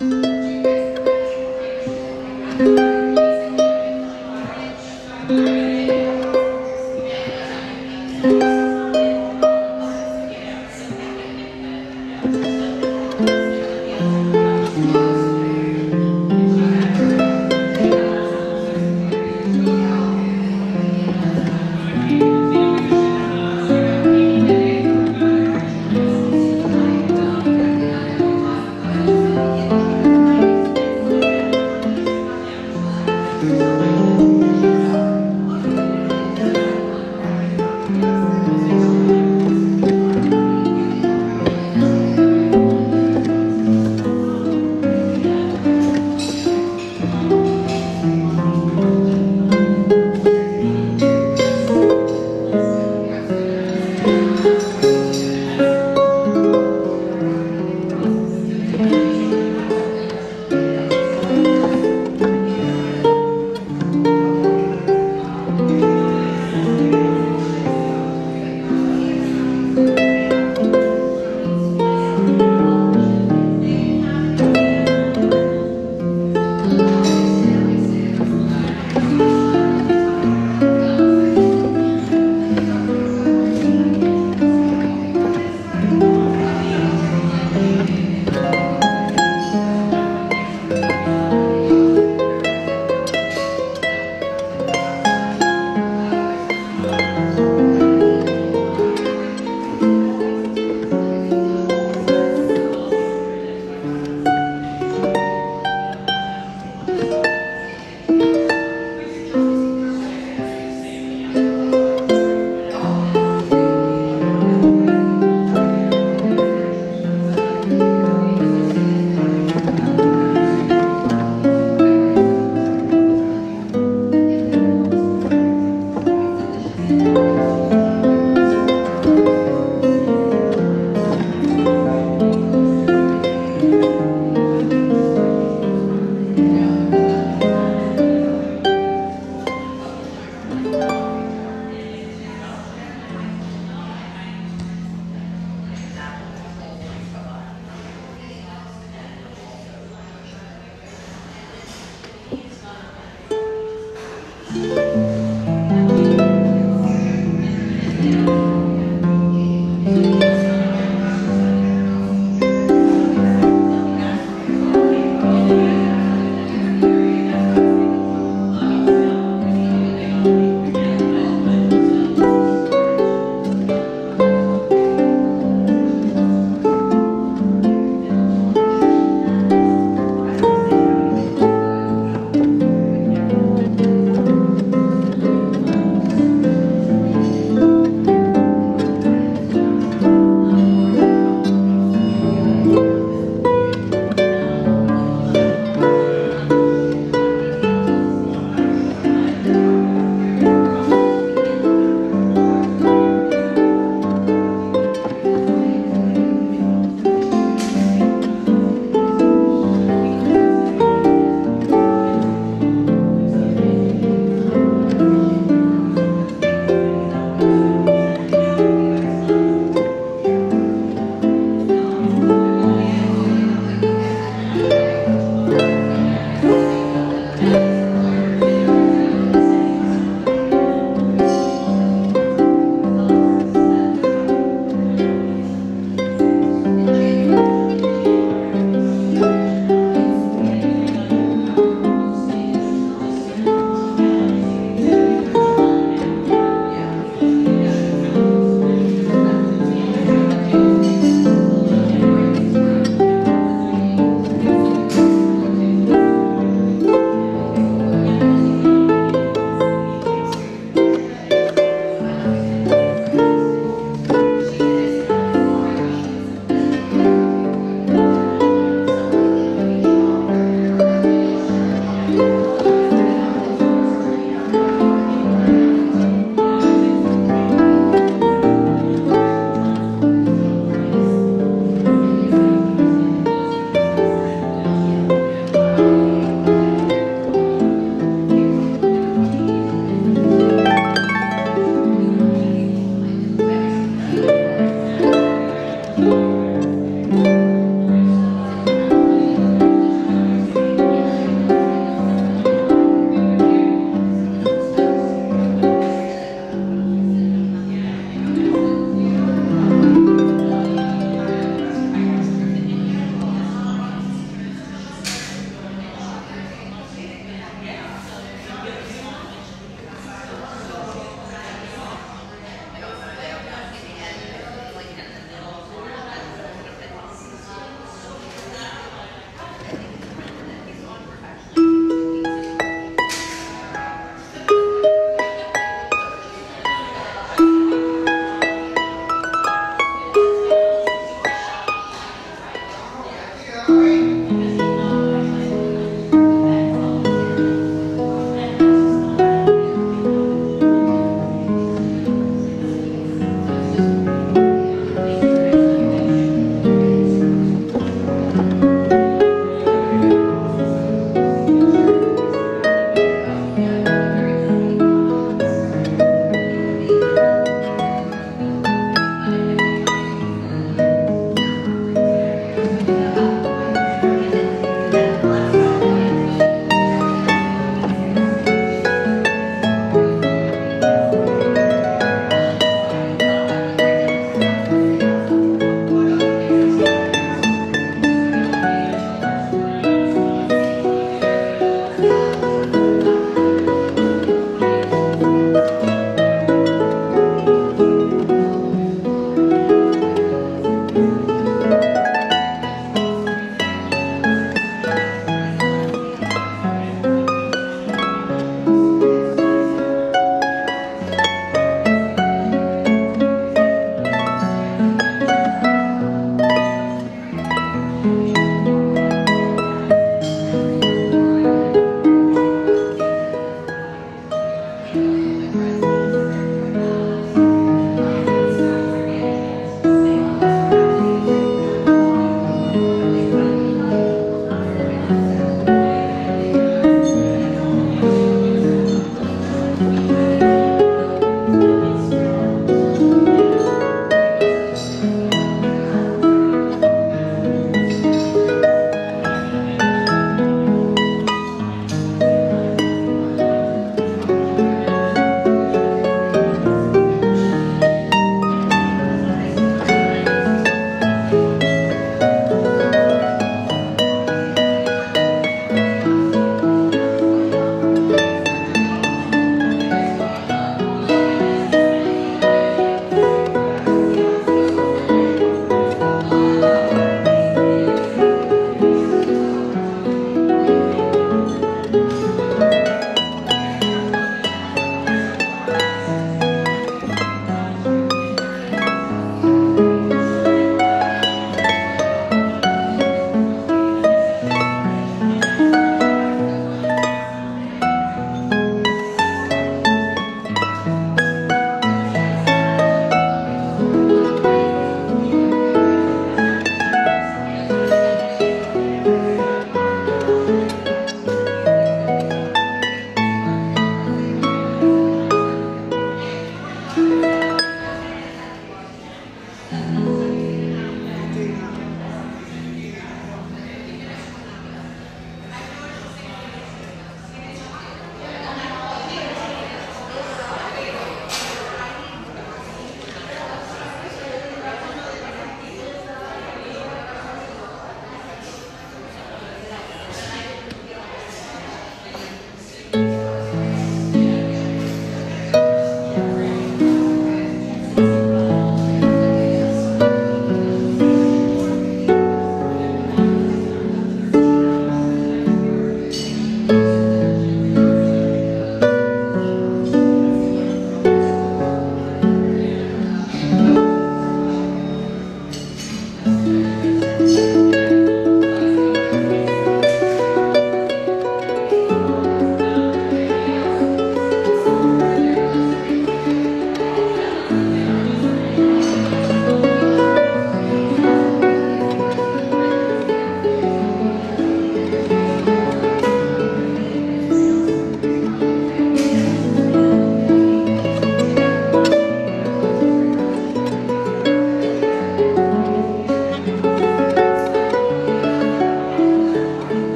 Mm-hmm.